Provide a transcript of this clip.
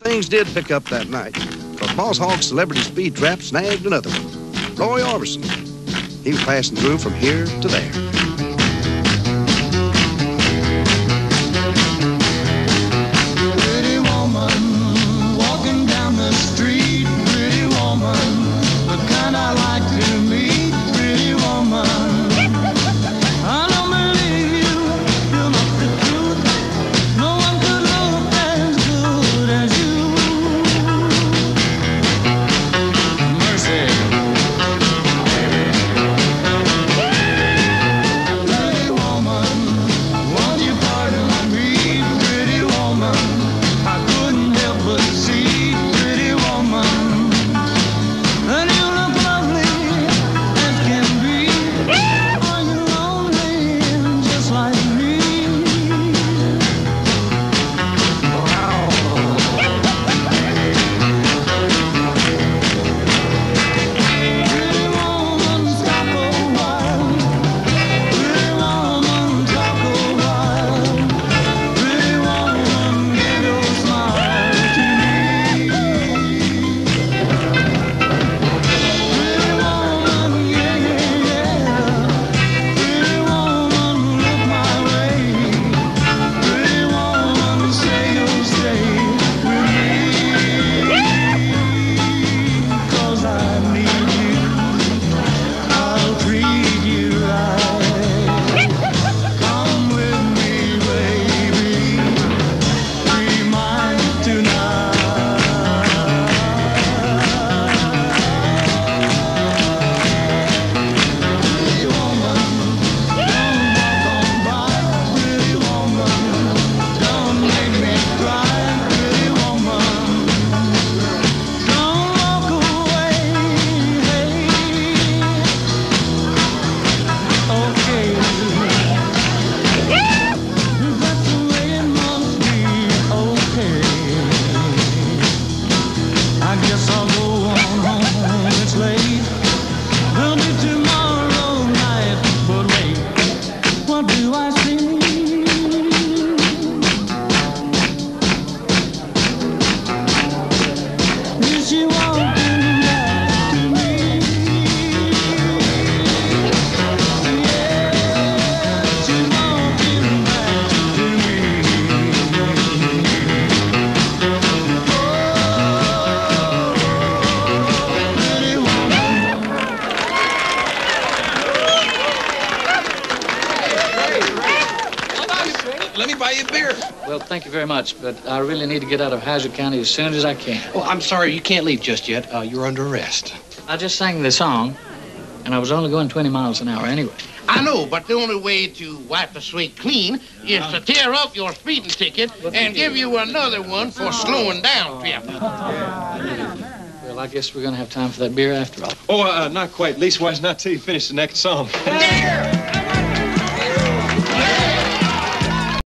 Things did pick up that night, but Boss Hogg's celebrity speed trap snagged another one. Roy Orbison. He was passing through from here to there. Let me buy you a beer. Well, thank you very much, but I really need to get out of Hazzard County as soon as I can. Oh, I'm sorry, you can't leave just yet. Uh, you're under arrest. I just sang the song, and I was only going 20 miles an hour anyway. I know, but the only way to wipe the slate clean is to tear up your speeding ticket and give you another one for slowing down, Pip. Well, I guess we're going to have time for that beer after all. Oh, uh, not quite. Leastwise, not till you finish the next song. There!